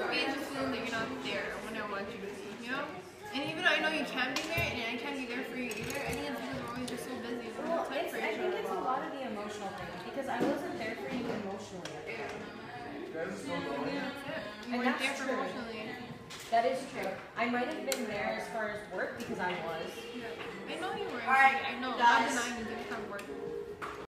So be interested that you're not there when I want you to be, you know? And even though I know you can be there and I can't be there for you either, I think it's because we're so busy. Well, I think it's a lot of the emotional thing because I wasn't there for you emotionally. Yeah. And that's true. That is true. I might have been there as far as work because I was. Yeah. I know you were. All right, I know. Guys.